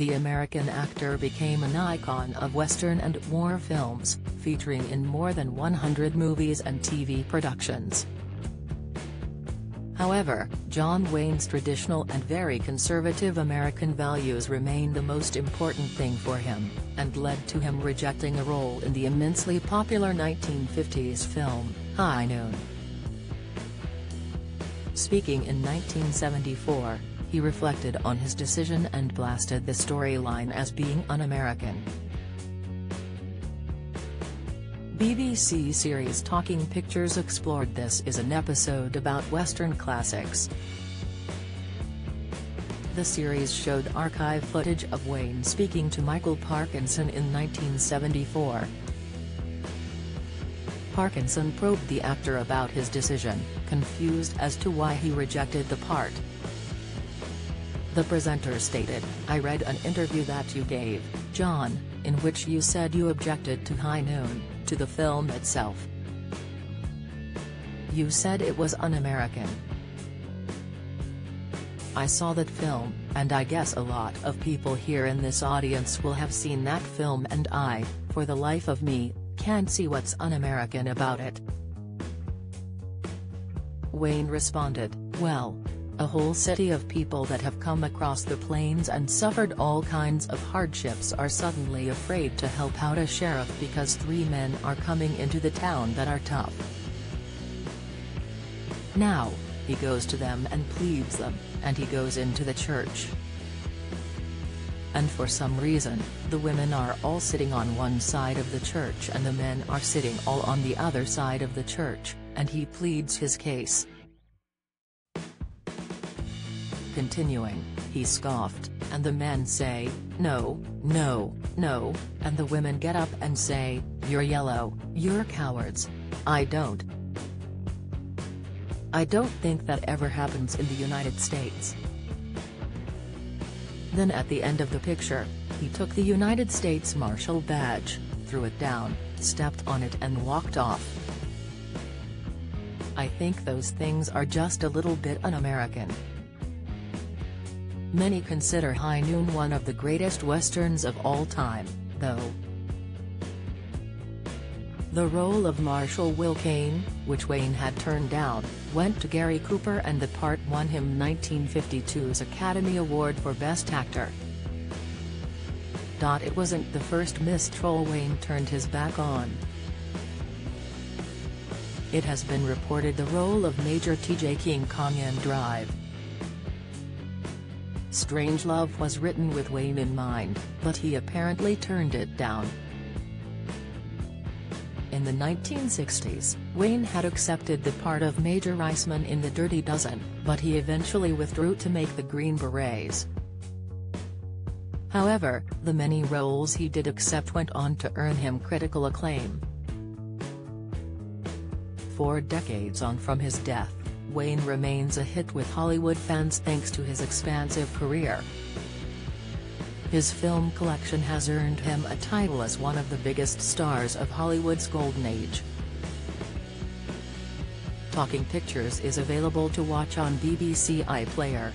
the American actor became an icon of Western and war films, featuring in more than 100 movies and TV productions. However, John Wayne's traditional and very conservative American values remain the most important thing for him, and led to him rejecting a role in the immensely popular 1950s film, High Noon. Speaking in 1974, he reflected on his decision and blasted the storyline as being un-American. BBC series Talking Pictures explored this is an episode about Western classics. The series showed archive footage of Wayne speaking to Michael Parkinson in 1974. Parkinson probed the actor about his decision, confused as to why he rejected the part. The presenter stated, I read an interview that you gave, John, in which you said you objected to High Noon, to the film itself. You said it was un-American. I saw that film, and I guess a lot of people here in this audience will have seen that film and I, for the life of me, can't see what's un-American about it. Wayne responded, well, a whole city of people that have come across the plains and suffered all kinds of hardships are suddenly afraid to help out a sheriff because three men are coming into the town that are tough. Now, he goes to them and pleads them, and he goes into the church. And for some reason, the women are all sitting on one side of the church and the men are sitting all on the other side of the church, and he pleads his case. Continuing, he scoffed, and the men say, no, no, no, and the women get up and say, you're yellow, you're cowards. I don't. I don't think that ever happens in the United States. Then at the end of the picture, he took the United States Marshal badge, threw it down, stepped on it and walked off. I think those things are just a little bit un-American. Many consider High Noon one of the greatest westerns of all time, though. The role of Marshal Will Kane, which Wayne had turned down, went to Gary Cooper and the part won him 1952's Academy Award for Best Actor. It wasn't the first Mistral Wayne turned his back on. It has been reported the role of Major T.J. King Kong in Drive, Strangelove was written with Wayne in mind, but he apparently turned it down. In the 1960s, Wayne had accepted the part of Major Reisman in The Dirty Dozen, but he eventually withdrew to make The Green Berets. However, the many roles he did accept went on to earn him critical acclaim. Four decades on from his death, Wayne remains a hit with Hollywood fans thanks to his expansive career. His film collection has earned him a title as one of the biggest stars of Hollywood's golden age. Talking Pictures is available to watch on BBC iPlayer.